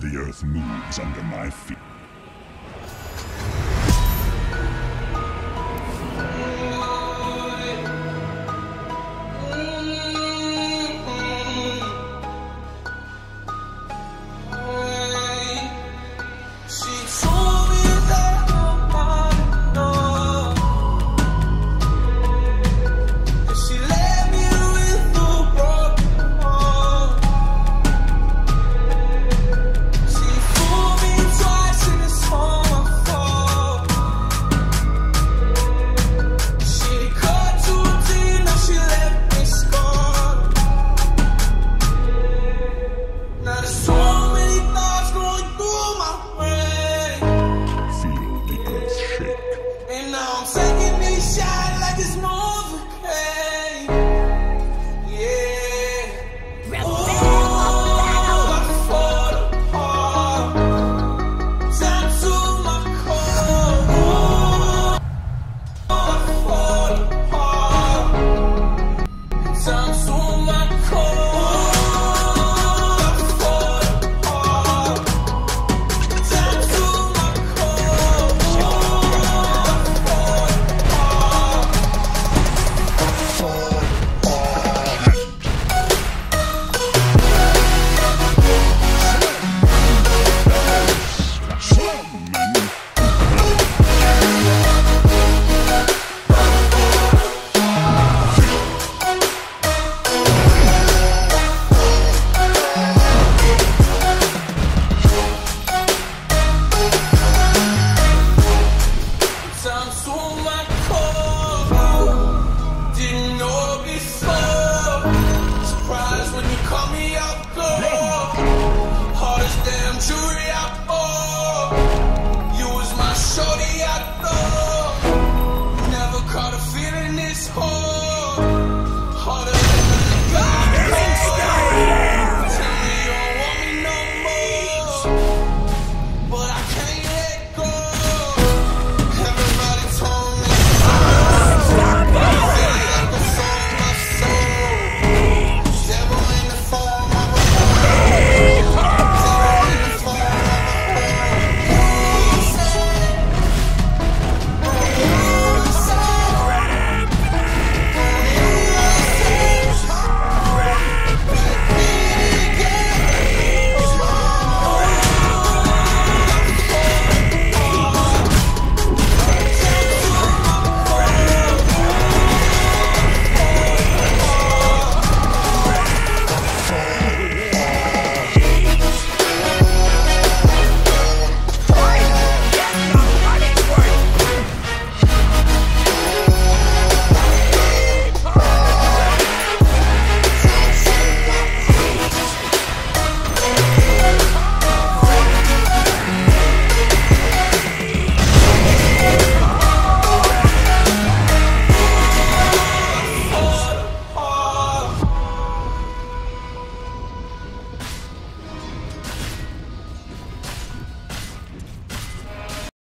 The earth moves under my feet. This hard.